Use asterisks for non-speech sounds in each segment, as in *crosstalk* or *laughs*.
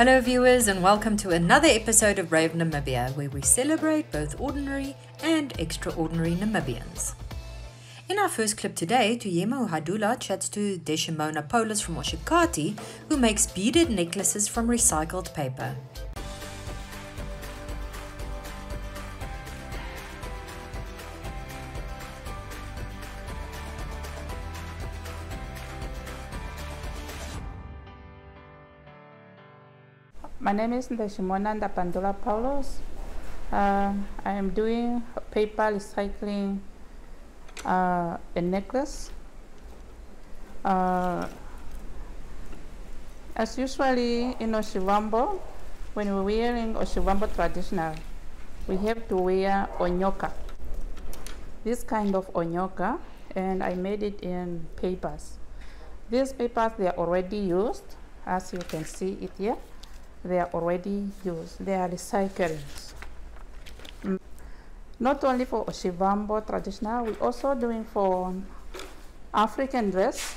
Hello, viewers, and welcome to another episode of Brave Namibia, where we celebrate both ordinary and extraordinary Namibians. In our first clip today, Tuyemo Hadula chats to Ndeshimona Paulus from Oshakati, who makes beaded necklaces from recycled paper. My name is Ndeshimonanda Pandula Paulus. Uh, I am doing paper recycling uh, a necklace. Uh, as usually in Oshivambo, when we're wearing Oshivambo traditional, we have to wear onyoka. This kind of onyoka, and I made it in papers. These papers, they are already used, as you can see it here they are already used. They are recyclings. Mm. Not only for Oshivambo traditional, we also doing for African dress.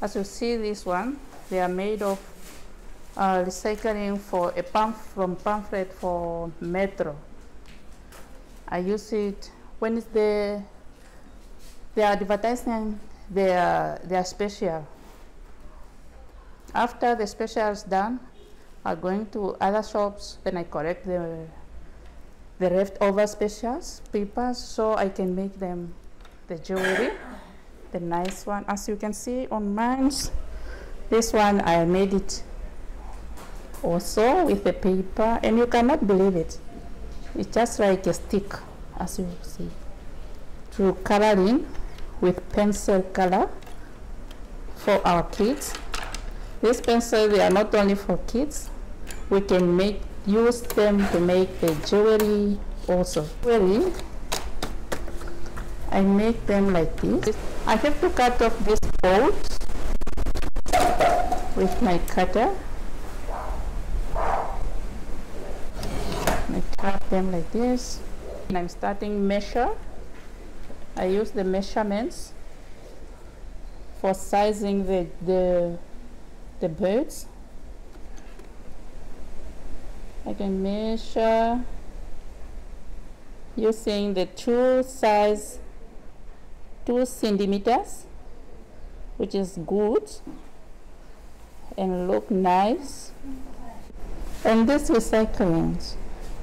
As you see this one, they are made of uh, recycling for a pamp from pamphlet for metro. I use it when it's the they are advertising they are special. After the special is done, are going to other shops, then I collect the, the leftover specials, papers, so I can make them the jewelry, the nice one. As you can see on mine, this one I made it also with the paper, and you cannot believe it. It's just like a stick, as you see, to coloring with pencil color for our kids. These pencils, they are not only for kids, we can make use them to make the jewelry also. Jewelry, I make them like this. I have to cut off this bolts with my cutter. I cut them like this. And I'm starting measure. I use the measurements for sizing the, the, the birds. I can measure using the two size two centimeters which is good. And look nice. And this recycling.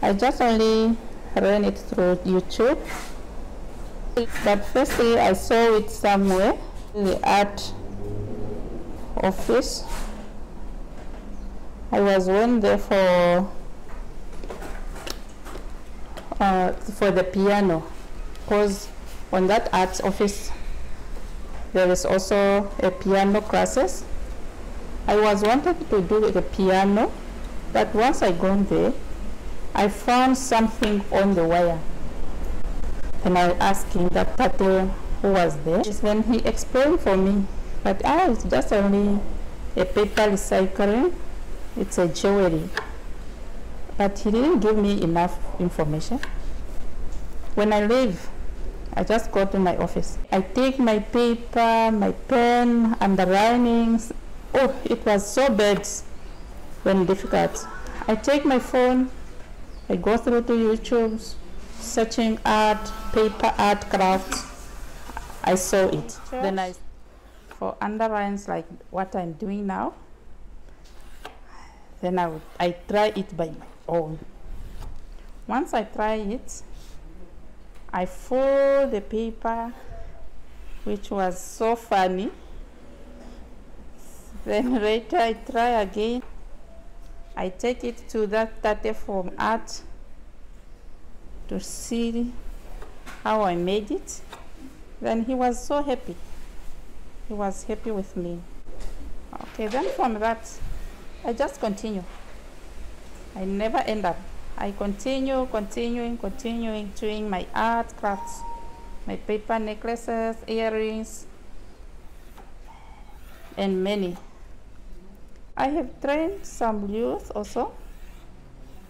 I just only ran it through YouTube. But firstly I saw it somewhere in the art office. I was went there for uh, for the piano. Because on that arts office there is also a piano classes. I was wanted to do the piano but once I gone there I found something on the wire. And I asked him that person who was there. Just when he explained for me but ah, it's just only a paper recycling it's a jewelry but he didn't give me enough information. When I leave, I just go to my office. I take my paper, my pen, underlinings. Oh, it was so bad when difficult. I take my phone, I go through to YouTube, searching art, paper art, crafts. I saw it. Then I, for underlines like what I'm doing now, then I, I try it by my own. Once I try it, I fold the paper, which was so funny. *laughs* Then later I try again. I take it to that tate from art to see how I made it. Then he was so happy. He was happy with me. Okay, then from that, I just continue. I never end up. I continue, continuing, continuing doing my art crafts, my paper necklaces, earrings, and many. I have trained some youth also,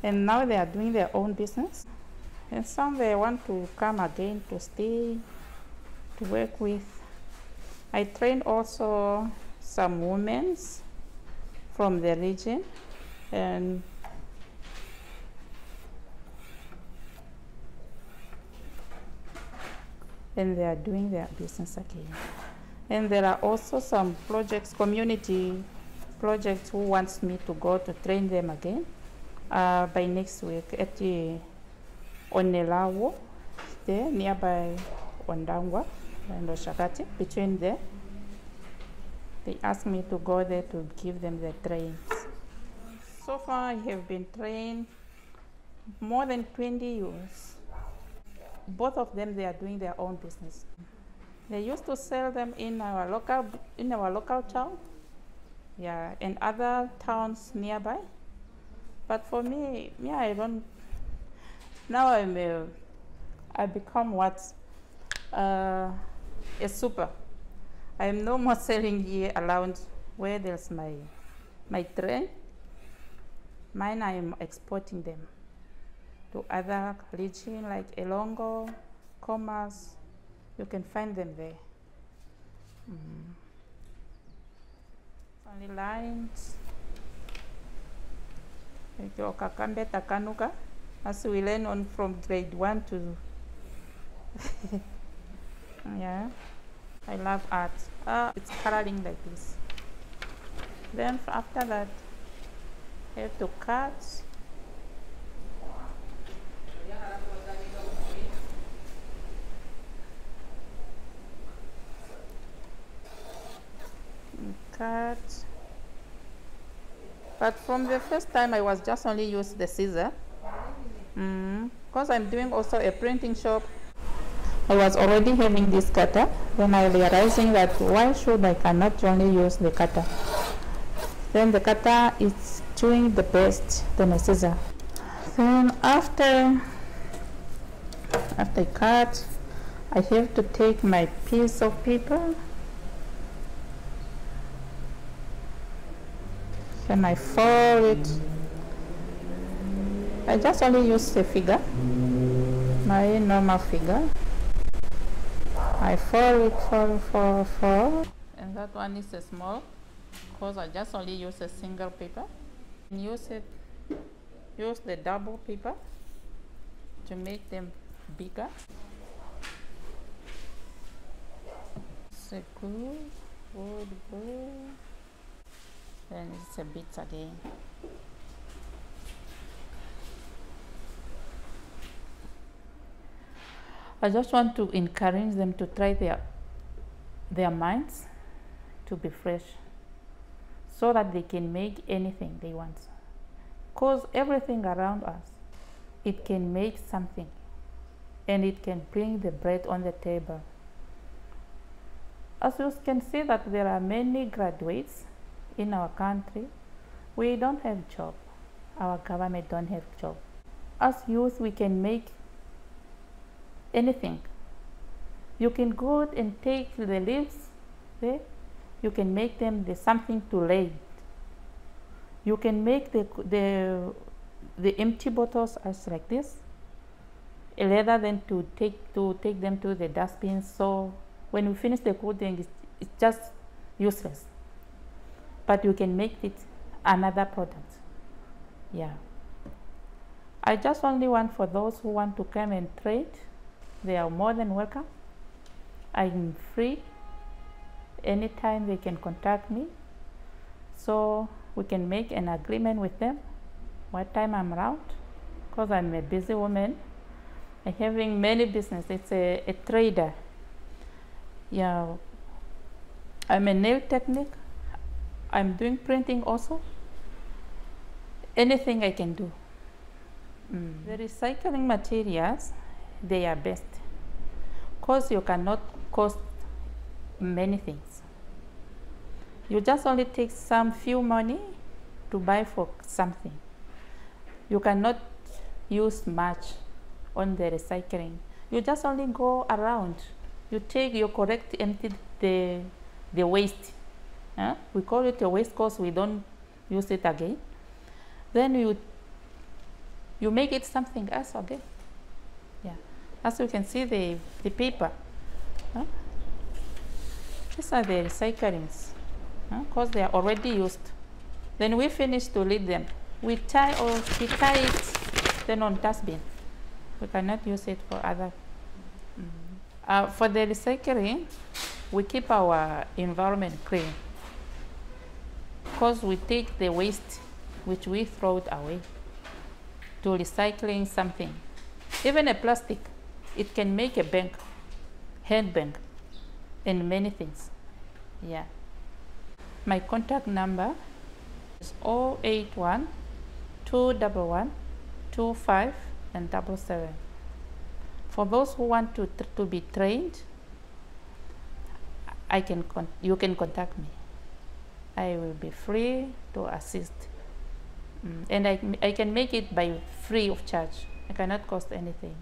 and now they are doing their own business. And some they want to come again to stay, to work with. I trained also some women from the region and and they are doing their business again. And there are also some projects, community projects who wants me to go to train them again uh, by next week at the Onelawo, there nearby Ondangwa and Oshakati, between there. They asked me to go there to give them the trains. So far, I have been trained more than 20 years. Both of them, they are doing their own business. They used to sell them in our local in our local town, yeah, and other towns nearby. But for me, me, I don't. Now I'm a, I become what, uh, a super. I am no more *laughs* selling here around where there's my, my train. Mine, I am exporting them to other region like Elongo, Commerce. You can find them there. Mm. Only lines. Takanuka, as we learn on from grade one to. *laughs* yeah, I love art. Uh, it's coloring like this. Then after that, I have to cut. Cut. But from the first time I was just only use the scissor. Because mm, I'm doing also a printing shop. I was already having this cutter. Then I realizing that why should I cannot only use the cutter. Then the cutter is doing the best than a scissor. Then after after I cut, I have to take my piece of paper Then I fold it. I just only use the figure, my normal figure. I fold it, fold, fold, fold. And that one is a small, because I just only use a single paper. And use it, use the double paper to make them bigger. So good, good, good then it's a bit again. I just want to encourage them to try their their minds to be fresh so that they can make anything they want. Because everything around us it can make something and it can bring the bread on the table. As you can see that there are many graduates in our country, we don't have job. Our government don't have job. As youth, we can make anything. You can go and take the leaves there. You can make them the something to lay. You can make the, the, the empty bottles as like this rather than to take to take them to the dustbin so when we finish the coding it's, it's just useless but you can make it another product. Yeah. I just only want for those who want to come and trade they are more than welcome. I'm free. Anytime they can contact me. So we can make an agreement with them what time I'm around because I'm a busy woman. I'm having many business. It's a, a trader. Yeah. I'm a nail technique I'm doing printing also. Anything I can do. Mm. The recycling materials, they are best because you cannot cost many things. You just only take some few money to buy for something. You cannot use much on the recycling. You just only go around. You take, you correct, empty the, the waste we call it a waste course, we don't use it again. Then you, you make it something else again. Yeah. As you can see the, the paper. These are the recyclings because huh? they are already used. Then we finish to lead them. we tie or we tie it then on dustbin. We cannot use it for other. Mm. Uh, for the recycling, we keep our environment clean because we take the waste which we throw it away to recycling something. Even a plastic, it can make a bank, hand bank, and many things. Yeah. My contact number is 081 211 25 and double seven. For those who want to, to be trained, I can you can contact me. I will be free to assist. Mm, and I, I can make it by free of charge. I cannot cost anything.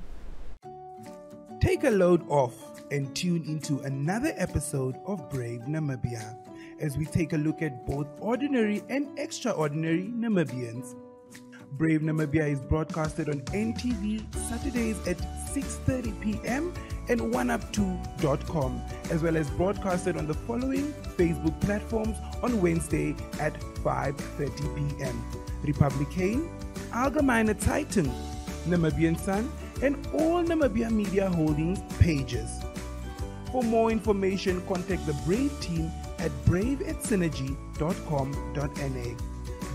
Take a load off and tune into another episode of Brave Namibia as we take a look at both ordinary and extraordinary Namibians. Brave Namibia is broadcasted on NTV Saturdays at 6:30 p.m. and oneup2.com, as well as broadcasted on the following Facebook platforms on Wednesday at 5:30 p.m. Republikein, Allgemeine Zeitung, Namibian Sun, and all Namibia Media Holdings pages. For more information, contact the Brave team at brave at synergy.com.na.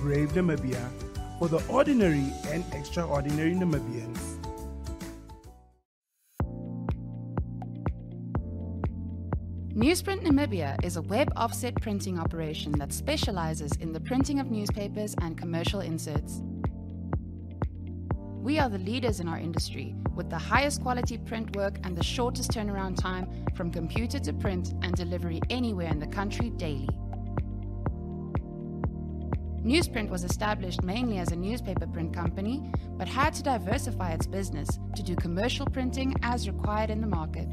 Brave Namibia for the ordinary and extraordinary Namibians. Newsprint Namibia is a web offset printing operation that specializes in the printing of newspapers and commercial inserts. We are the leaders in our industry with the highest quality print work and the shortest turnaround time from computer to print and delivery anywhere in the country daily. Newsprint was established mainly as a newspaper print company, but had to diversify its business to do commercial printing as required in the market.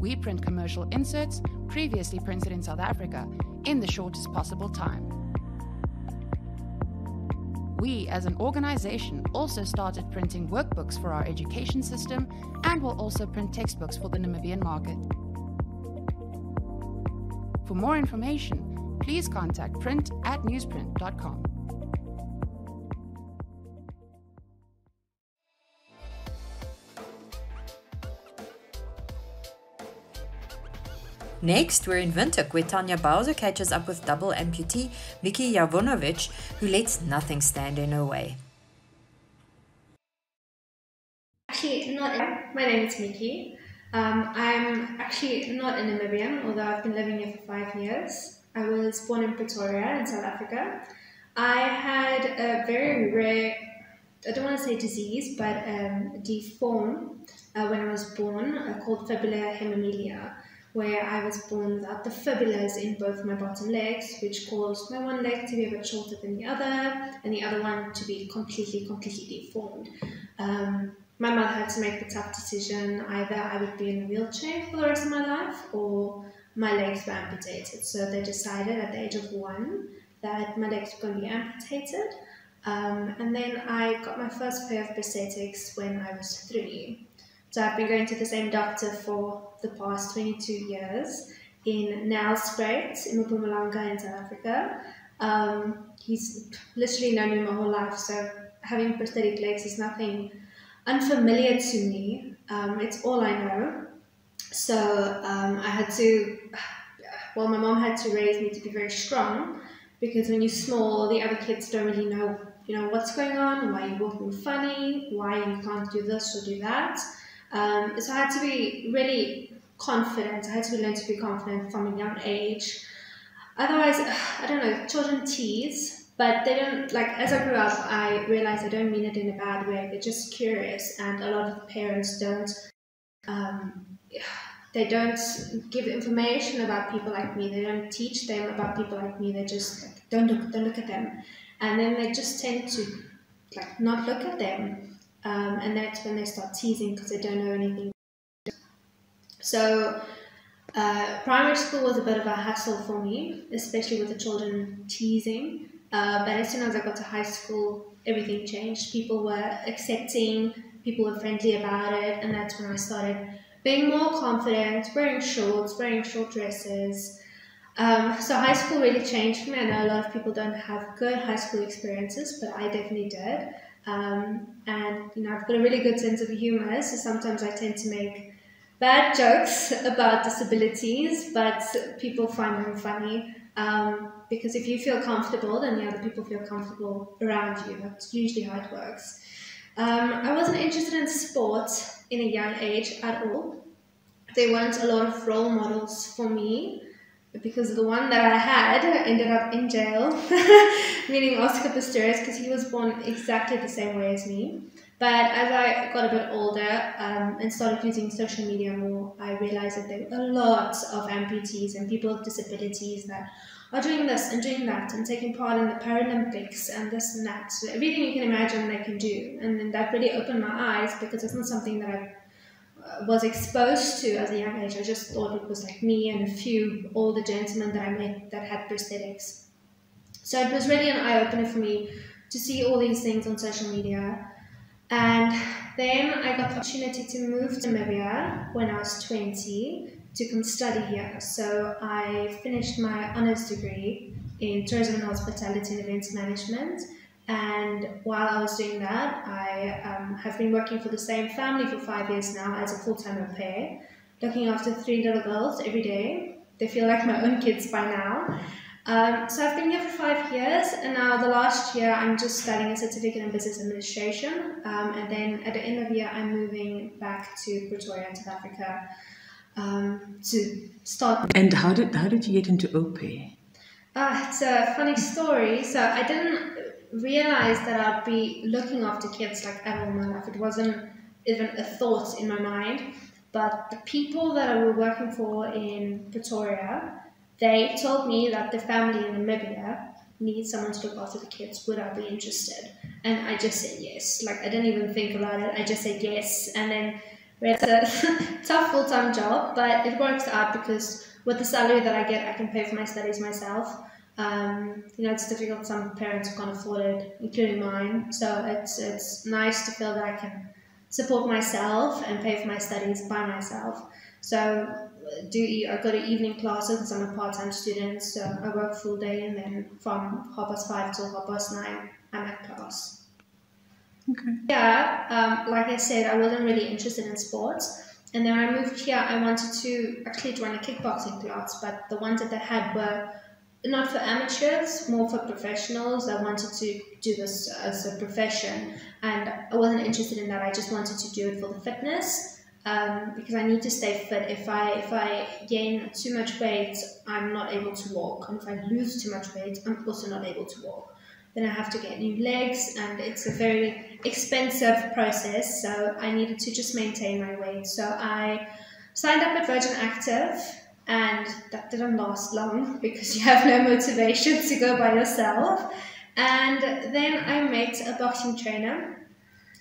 We print commercial inserts previously printed in South Africa in the shortest possible time. We, as an organization, also started printing workbooks for our education system and will also print textbooks for the Namibian market. For more information, please contact print at newsprint.com. Next, we're in Windhoek, where Tanya Bowser catches up with double amputee Miki Jovanovic, who lets nothing stand in her way. Actually, not. My name is Miki. Um, I'm actually not a Namibian, although I've been living here for five years. I was born in Pretoria in South Africa. I had a very rare, I don't want to say disease, but um, deform uh, when I was born uh, called fibula hemimelia, where I was born without the fibulas in both my bottom legs, which caused my one leg to be a bit shorter than the other, and the other one to be completely, completely deformed. Um, my mother had to make the tough decision either I would be in a wheelchair for the rest of my life or my legs were amputated. So they decided at the age of one that my legs were going to be amputated. Um, and then I got my first pair of prosthetics when I was three. So I've been going to the same doctor for the past 22 years in Nelspruit in Mpumalanga in South Africa. Um, he's literally known me my whole life, so having prosthetic legs is nothing unfamiliar to me. Um, it's all I know. So um, I had to, *sighs* well, my mom had to raise me to be very strong because when you're small, the other kids don't really know, you know, what's going on, why you're walking funny, why you can't do this or do that. Um, so I had to be really confident. I had to learn to be confident from a young age. Otherwise, *sighs* I don't know, children tease, but they don't, like, as I grew up, I realized I don't mean it in a bad way. They're just curious, and a lot of parents don't um, *sighs* they don't give information about people like me. They don't teach them about people like me. They just don't look, don't look at them, and then they just tend to like not look at them, um, and that's when they start teasing because they don't know anything. So. Uh, primary school was a bit of a hassle for me, especially with the children teasing. Uh, but as soon as I got to high school, everything changed. People were accepting, people were friendly about it, and that's when I started being more confident, wearing shorts, wearing short dresses. Um, so high school really changed for me. I know a lot of people don't have good high school experiences, but I definitely did. Um, and you know, I've got a really good sense of humor, so sometimes I tend to make bad jokes *laughs* about disabilities, but people find them funny. Um, because if you feel comfortable, then the other people feel comfortable around you. That's usually how it works. Um, I wasn't interested in sport in a young age at all. There weren't a lot of role models for me because the one that I had ended up in jail, *laughs* meaning Oscar Pistorius, because he was born exactly the same way as me. But as I got a bit older um, and started using social media more, I realized that there were a lot of amputees and people with disabilities that are doing this and doing that and taking part in the Paralympics and this and that. So everything you can imagine they can do. And that really opened my eyes because it's not something that I uh, was exposed to as a young age. I just thought it was like me and a few older gentlemen that I met that had prosthetics. So it was really an eye opener for me to see all these things on social media and then I got the opportunity to move to Namibia when I was 20 to come study here. So I finished my honours degree in tourism and hospitality and events management. And while I was doing that, I um, have been working for the same family for five years now as a full time au pair, looking after three little girls every day. They feel like my own kids by now. Um, so I've been here for five years, and now the last year I'm just studying a certificate in business administration, um, and then at the end of the year I'm moving back to Pretoria, South Africa, um, to start. And how did how did you get into pair? Uh, it's a funny story. So I didn't realize that I'd be looking after kids like ever in my life. It wasn't even a thought in my mind. But the people that I were working for in Pretoria they told me that the family in Namibia needs someone to look after the kids. Would I be interested? And I just said yes. Like I didn't even think about it. I just said yes. And then it's a *laughs* tough full time job, but it works out because with the salary that I get, I can pay for my studies myself. Um, you know, it's difficult. Some parents can't afford it, including mine. So it's it's nice to feel that I can support myself and pay for my studies by myself. So do I go to evening classes because I'm a part-time student, so I work full day, and then from half past five till half past nine, I'm at class. Okay. Yeah, um, like I said, I wasn't really interested in sports, and then when I moved here, I wanted to actually join a kickboxing class, but the ones that they had were not for amateurs, more for professionals. I wanted to do this as a profession, and I wasn't interested in that. I just wanted to do it for the fitness um, because I need to stay fit. If I if I gain too much weight, I'm not able to walk, and if I lose too much weight, I'm also not able to walk. Then I have to get new legs, and it's a very expensive process. So I needed to just maintain my weight. So I signed up at Virgin Active, and that didn't last long because you have no motivation to go by yourself. And then I met a boxing trainer.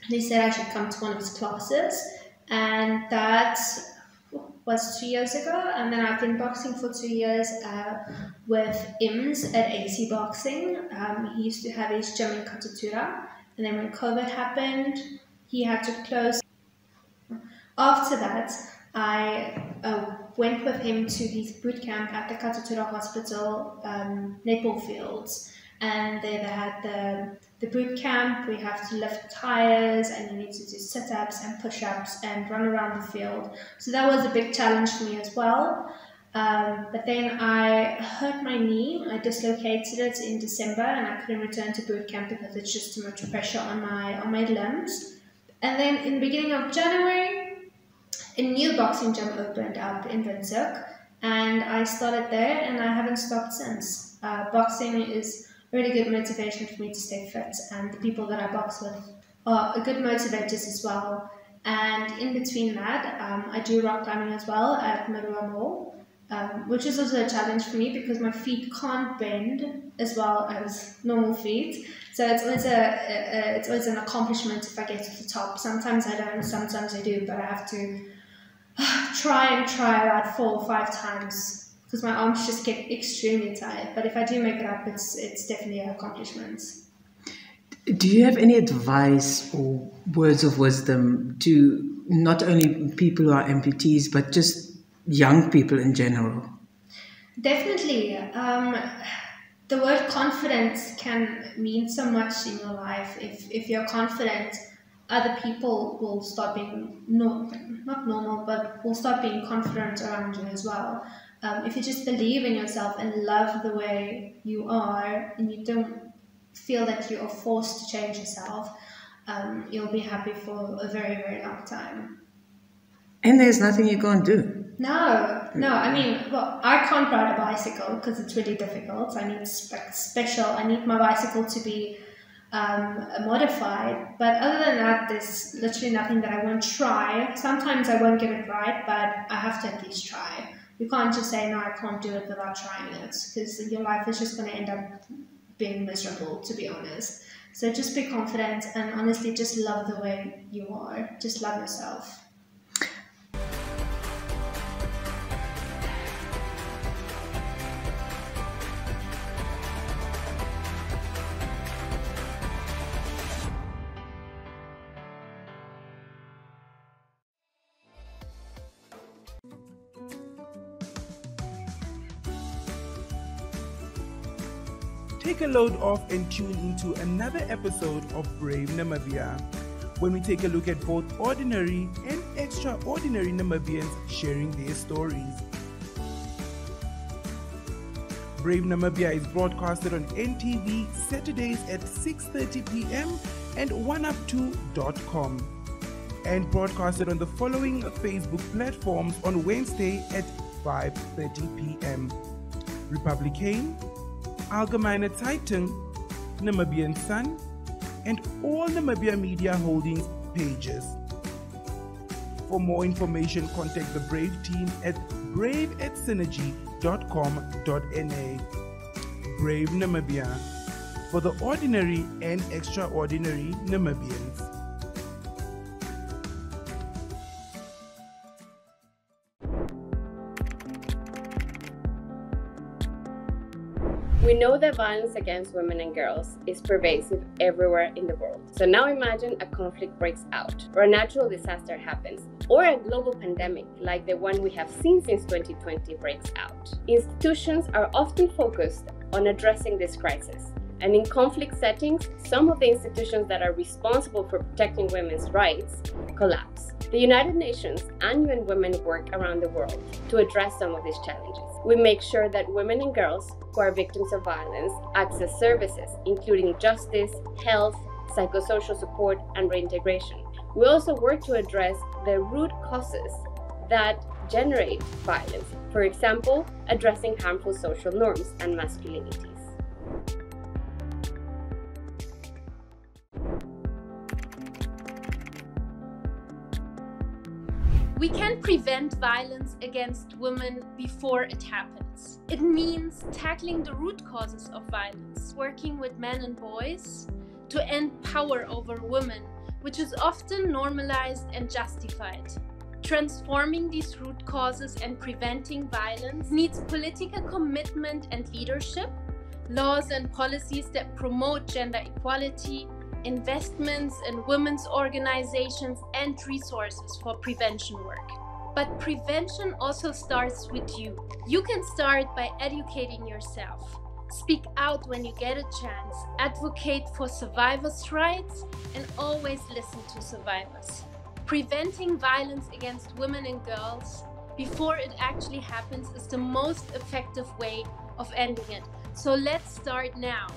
And he said I should come to one of his classes and that was two years ago. And then I've been boxing for two years uh, with Ims at AC Boxing. Um, he used to have his gym in Katutura, and then when COVID happened, he had to close. After that, I uh, went with him to his boot camp at the Katutura Hospital um, fields, and there they had the the boot camp, we have to lift tires and you need to do sit ups and push ups and run around the field. So that was a big challenge for me as well. Um, but then I hurt my knee, I dislocated it in December and I couldn't return to boot camp because it's just too much pressure on my, on my limbs. And then in the beginning of January, a new boxing gym opened up in Windhoek and I started there and I haven't stopped since. Uh, boxing is really good motivation for me to stay fit. And the people that I box with are good motivators as well. And in between that, um, I do rock climbing as well at Maerua Mall, um, which is also a challenge for me because my feet can't bend as well as normal feet. So it's always a, a, it's always an accomplishment if I get to the top. Sometimes I don't, sometimes I do, but I have to *sighs* try and try about four or five times because my arms just get extremely tired. But if I do make it up, it's it's definitely an accomplishment. Do you have any advice or words of wisdom to not only people who are amputees, but just young people in general? Definitely. Um, the word confidence can mean so much in your life. If, if you're confident, other people will start being no, not normal, but will start being confident around you as well. Um, if you just believe in yourself and love the way you are, and you don't feel that you are forced to change yourself, um, you'll be happy for a very, very long time. And there's nothing you can't do. No, no. I mean, well, I can't ride a bicycle because it's really difficult. I need like special. I need my bicycle to be um, modified. But other than that, there's literally nothing that I won't try. Sometimes I won't get it right, but I have to at least try. You can't just say no, I can't do it without trying it because your life is just going to end up being miserable. To be honest. So just be confident and honestly, just love the way you are. Just love yourself. Take a load off and tune into another episode of Brave Namibia, when we take a look at both ordinary and extraordinary Namibians sharing their stories. Brave Namibia is broadcasted on NTV Saturdays at 6:30 p.m. and oneup2.com and broadcasted on the following Facebook platforms on Wednesday at 5:30 p.m. Republikein Allgemeine Zeitung, Namibian Sun, and all Namibia Media Holdings pages. For more information, contact the Brave team at brave at synergy.com.na. Brave Namibia for the ordinary and extraordinary Namibians. We know that violence against women and girls is pervasive everywhere in the world. So now imagine a conflict breaks out, or a natural disaster happens, or a global pandemic like the one we have seen since 2020 breaks out. Institutions are often focused on addressing this crisis. And in conflict settings, some of the institutions that are responsible for protecting women's rights collapse. The United Nations and UN Women work around the world to address some of these challenges. We make sure that women and girls who are victims of violence access services, including justice, health, psychosocial support, and reintegration. We also work to address the root causes that generate violence, for example, addressing harmful social norms and masculinities. We can prevent violence against women before it happens. It means tackling the root causes of violence, working with men and boys to end power over women, which is often normalized and justified. Transforming these root causes and preventing violence needs political commitment and leadership, laws and policies that promote gender equality, investments in women's organizations, and resources for prevention work. But prevention also starts with you. You can start by educating yourself. Speak out when you get a chance, advocate for survivors' rights, and always listen to survivors. Preventing violence against women and girls before it actually happens is the most effective way of ending it. So let's start now.